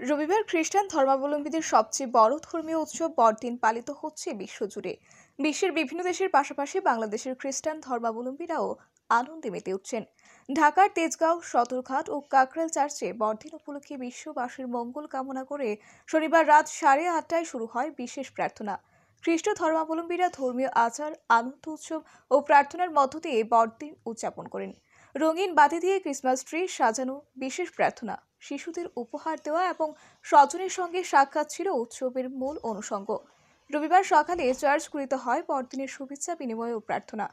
রবিবার খ্রিস্টান ধর্মাবলম্বীদের সবচেয়ে বড় ধর্মীয় উৎসব বড়দিন পালিত হচ্ছে বিশ্বজুড়ে। বিশ্বের বিভিন্ন দেশের পাশাপাশি বাংলাদেশের খ্রিস্টান ধর্মাবলম্বীরাও আনন্দে মেতে উঠছেন। ঢাকার তেজগাঁও, সদরঘাট ও কাকরাল চার্চে বড়দিন উপলক্ষে বিশ্ববাসীর মঙ্গল কামনা করে শনিবার রাত সাড়ে আটটায় শুরু হয় বিশেষ প্রার্থনা। খ্রিস্ট ধর্মাবলম্বীরা ধর্মীয় আচার, আনন্দ উৎসব ও প্রার্থনার মধ্য দিয়ে বড়দিন উদযাপন করেন। রঙিন বাতি দিয়ে ক্রিসমাস ট্রি সাজানো বিশেষ প্রার্থনা। শিশুদের উপহার দেওয়া এবং স্বজনের সঙ্গে সাক্ষাৎ ছিল উৎসবের মূল অনুষঙ্গ। রবিবার সকালে চার্চগুলিতে হয় বড়দিনের শুভেচ্ছা বিনিময় ও প্রার্থনা।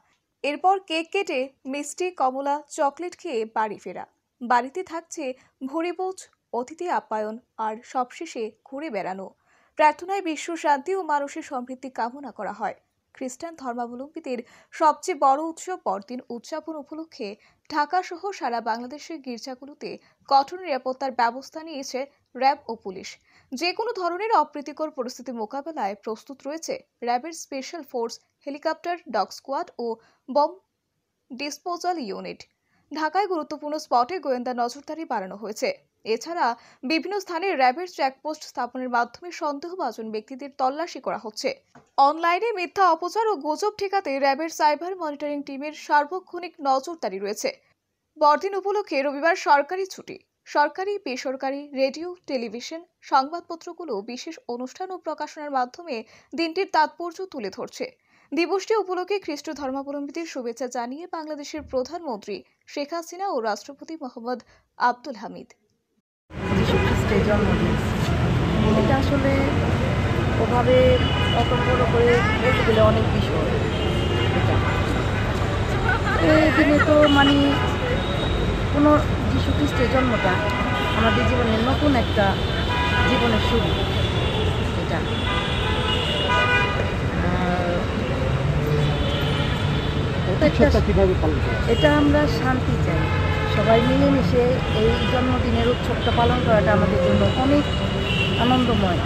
এরপর কেক কেটে মিষ্টি, কমলা, চকলেট খেয়ে বাড়ি ফেরা। বাড়িতে থাকছে ভরিবোজ অতিথি আপ্যায়ন আর সবশেষে ঘুরে বেড়ানো। প্রার্থনায় বিশ্ব শান্তি ও মানুষের সমৃদ্ধি কামনা করা হয়। খ্রিস্টান ধর্মাবলম্বীদের সবচেয়ে বড় উৎসব পরদিন উদযাপন উপলক্ষে ঢাকা সহ সারা বাংলাদেশের গির্জাগুলোতে কঠোর নিরাপত্তার ব্যবস্থা নিয়েছে র্যাব ও পুলিশ। যে কোনো ধরনের অপ্রীতিকর পরিস্থিতি মোকাবেলায় প্রস্তুত রয়েছে র্যাবের special force, helicopter, dog squad ও বম ডিসপোজাল ইউনিট। ঢাকায় গুরুত্বপূর্ণ স্পটে গোয়েন্দা নজরদারি বাড়ানো হয়েছে। এছাড়া বিভিন্ন স্থানে র্যাবের চেকপোস্ট স্থাপনের মাধ্যমে সন্দেহভাজন ব্যক্তিদের তল্লাশি করা হচ্ছে। অনলাইনে মিথ্যা অপচার ও গুজব ঠেকাতে র্যাবের সাইবার মনিটরিং টিমের সার্বক্ষণিক নজরদারি রয়েছে। বড়দিন উপলক্ষে রবিবার সরকারি ছুটি। সরকারি, বেসরকারি, রেডিও, টেলিভিশন, সংবাদপত্রগুলো বিশেষ অনুষ্ঠান ও প্রকাশনার মাধ্যমে দিনটির তাৎপর্য তুলে ধরছে। দিবসটি উপলক্ষে খ্রিস্ট ধর্মাবলম্বীদের শুভেচ্ছা জানিয়ে বাংলাদেশের প্রধানমন্ত্রী শেখ হাসিনা ও রাষ্ট্রপতি মোহাম্মদ আব্দুল হামিদ। এটা আসলে ওভাবে অত বড় করে বলতে গেলে অনেক বিষয়। তো মানে কোনো যিশু খ্রিস্টের জন্মটা আমাদের জীবনের নতুন একটা জীবনের শুরু এটা আর এটা আমরা শান্তি চাই। সবাই মিলেমিশে এই জন্মদিনের উৎসবটা পালন করাটা আমাদের জন্য অনেক আনন্দময়।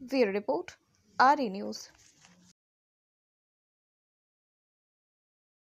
ব্যুরো রিপোর্ট আর নিউজ।